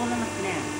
戻いますね。